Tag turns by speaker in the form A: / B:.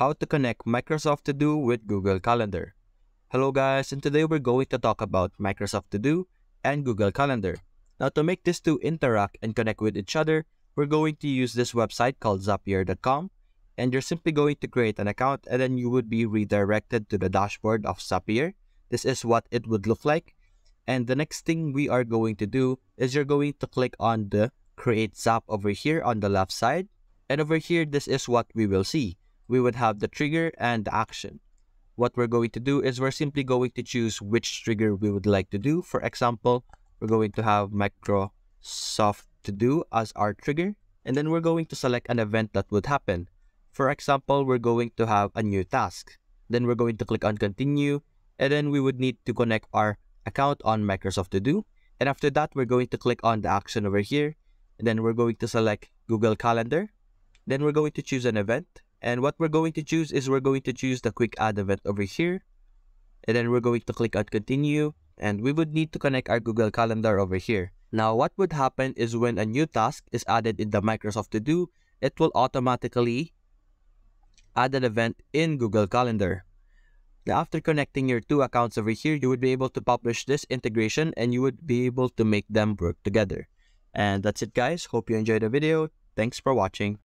A: how to connect Microsoft To Do with Google Calendar. Hello guys, and today we're going to talk about Microsoft To Do and Google Calendar. Now to make these two interact and connect with each other, we're going to use this website called Zapier.com and you're simply going to create an account and then you would be redirected to the dashboard of Zapier. This is what it would look like. And the next thing we are going to do is you're going to click on the create zap over here on the left side. And over here, this is what we will see we would have the trigger and the action. What we're going to do is we're simply going to choose which trigger we would like to do. For example, we're going to have Microsoft to do as our trigger, and then we're going to select an event that would happen. For example, we're going to have a new task. Then we're going to click on continue, and then we would need to connect our account on Microsoft To Do. And after that, we're going to click on the action over here, and then we're going to select Google Calendar. Then we're going to choose an event, and what we're going to choose is we're going to choose the quick add event over here. And then we're going to click on continue. And we would need to connect our Google Calendar over here. Now, what would happen is when a new task is added in the Microsoft To Do, it will automatically add an event in Google Calendar. Now, after connecting your two accounts over here, you would be able to publish this integration and you would be able to make them work together. And that's it guys. Hope you enjoyed the video. Thanks for watching.